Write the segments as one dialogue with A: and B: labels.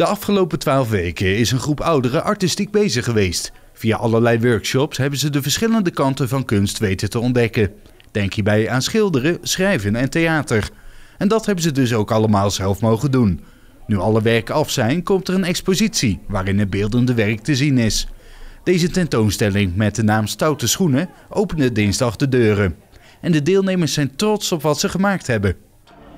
A: De afgelopen twaalf weken is een groep ouderen artistiek bezig geweest. Via allerlei workshops hebben ze de verschillende kanten van kunst weten te ontdekken. Denk hierbij aan schilderen, schrijven en theater. En dat hebben ze dus ook allemaal zelf mogen doen. Nu alle werken af zijn, komt er een expositie waarin het beeldende werk te zien is. Deze tentoonstelling met de naam Stoute Schoenen opende dinsdag de deuren. En de deelnemers zijn trots op wat ze gemaakt hebben.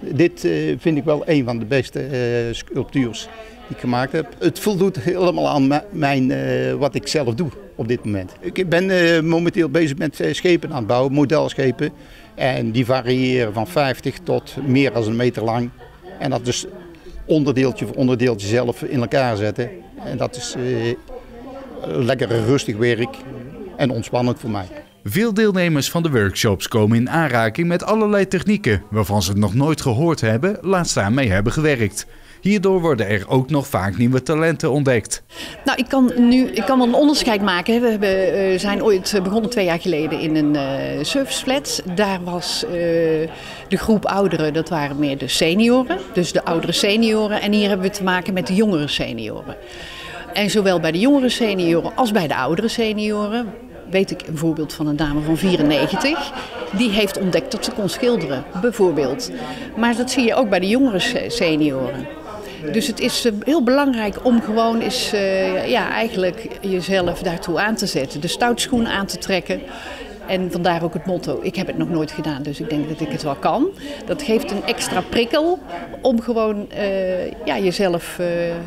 B: Dit uh, vind ik wel een van de beste sculptuurs die ik gemaakt heb. Het voldoet helemaal aan mijn, uh, wat ik zelf doe op dit moment. Ik ben momenteel bezig met schepen aan het bouwen, modelschepen. En die variëren van 50 tot meer dan een meter lang. En dat dus onderdeeltje voor onderdeeltje zelf in elkaar zetten. En dat is lekker rustig werk en ontspannend voor mij.
A: Veel deelnemers van de workshops komen in aanraking met allerlei technieken waarvan ze nog nooit gehoord hebben, laat staan mee hebben gewerkt. Hierdoor worden er ook nog vaak nieuwe talenten ontdekt.
C: Nou, ik kan nu ik kan wel een onderscheid maken. We hebben, uh, zijn ooit begonnen twee jaar geleden in een uh, serviceflat. Daar was uh, de groep ouderen, dat waren meer de senioren. Dus de oudere senioren. En hier hebben we te maken met de jongere senioren. En zowel bij de jongere senioren als bij de oudere senioren weet ik een voorbeeld van een dame van 94. Die heeft ontdekt dat ze kon schilderen, bijvoorbeeld. Maar dat zie je ook bij de jongere senioren. Dus het is eh, heel belangrijk om gewoon eens uh, ja, eigenlijk jezelf daartoe aan te zetten. De stoutschoen aan te trekken. En vandaar ook het motto, ik heb het nog nooit gedaan, dus ik denk dat ik het wel kan. Dat geeft een extra prikkel om gewoon uh, ja, jezelf uh,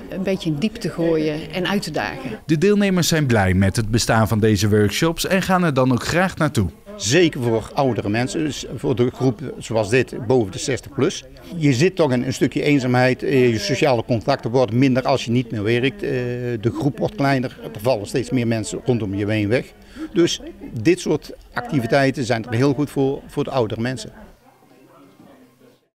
C: een beetje in diep te gooien en uit te dagen.
A: De deelnemers zijn blij met het bestaan van deze workshops en gaan er dan ook graag naartoe.
B: Zeker voor oudere mensen, dus voor de groep zoals dit, boven de 60 plus. Je zit toch in een stukje eenzaamheid, eh, je sociale contacten worden minder als je niet meer werkt. De groep wordt kleiner, er vallen steeds meer mensen rondom je heen weg. Dus dit soort activiteiten zijn er heel goed voor, voor de oudere mensen.